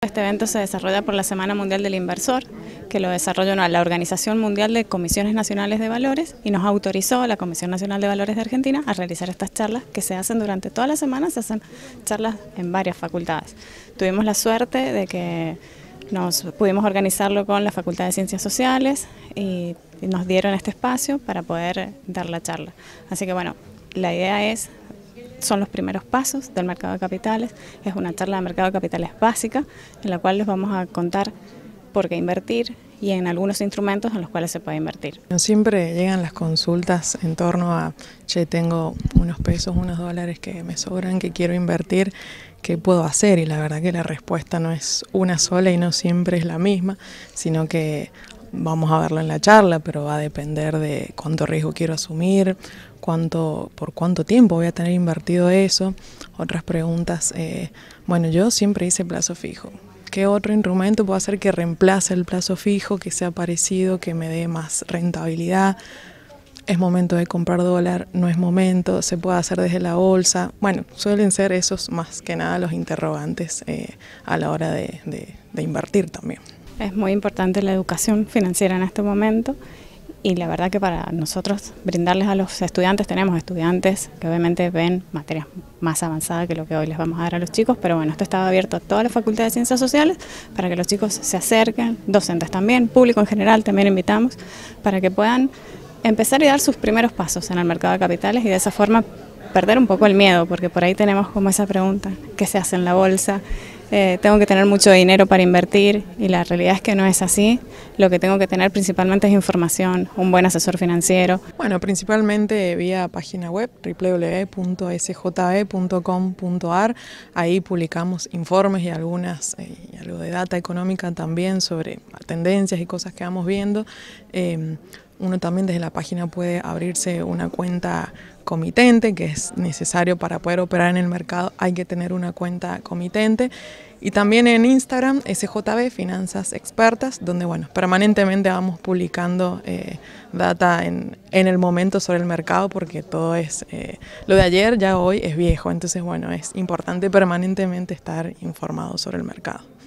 Este evento se desarrolla por la Semana Mundial del Inversor, que lo desarrolló la Organización Mundial de Comisiones Nacionales de Valores y nos autorizó la Comisión Nacional de Valores de Argentina a realizar estas charlas que se hacen durante toda la semana, se hacen charlas en varias facultades. Tuvimos la suerte de que nos pudimos organizarlo con la Facultad de Ciencias Sociales y nos dieron este espacio para poder dar la charla. Así que bueno, la idea es son los primeros pasos del mercado de capitales. Es una charla de mercado de capitales básica en la cual les vamos a contar por qué invertir y en algunos instrumentos en los cuales se puede invertir. Siempre llegan las consultas en torno a, che, tengo unos pesos, unos dólares que me sobran, que quiero invertir, ¿qué puedo hacer? Y la verdad que la respuesta no es una sola y no siempre es la misma, sino que vamos a verlo en la charla, pero va a depender de cuánto riesgo quiero asumir, cuánto, por cuánto tiempo voy a tener invertido eso. Otras preguntas, eh, bueno, yo siempre hice plazo fijo. ¿Qué otro instrumento puedo hacer que reemplace el plazo fijo, que sea parecido, que me dé más rentabilidad? ¿Es momento de comprar dólar? ¿No es momento? ¿Se puede hacer desde la bolsa? Bueno, suelen ser esos más que nada los interrogantes eh, a la hora de invertir también. Es muy importante la educación financiera en este momento y la verdad que para nosotros brindarles a los estudiantes, tenemos estudiantes que obviamente ven materias más avanzadas que lo que hoy les vamos a dar a los chicos, pero bueno, esto está abierto a todas las facultades de ciencias sociales para que los chicos se acerquen, docentes también, público en general también invitamos, para que puedan empezar y dar sus primeros pasos en el mercado de capitales y de esa forma perder un poco el miedo, porque por ahí tenemos como esa pregunta, ¿qué se hace en la bolsa? Eh, tengo que tener mucho dinero para invertir y la realidad es que no es así. Lo que tengo que tener principalmente es información, un buen asesor financiero. Bueno, principalmente vía página web www.sjb.com.ar. Ahí publicamos informes y algunas eh, algo de data económica también sobre tendencias y cosas que vamos viendo. Eh, uno también desde la página puede abrirse una cuenta comitente, que es necesario para poder operar en el mercado, hay que tener una cuenta comitente. Y también en Instagram, SJB Finanzas Expertas, donde bueno, permanentemente vamos publicando eh, data en, el momento sobre el mercado, porque todo es, eh, lo de ayer ya hoy es viejo, entonces bueno, es importante permanentemente estar informado sobre el mercado.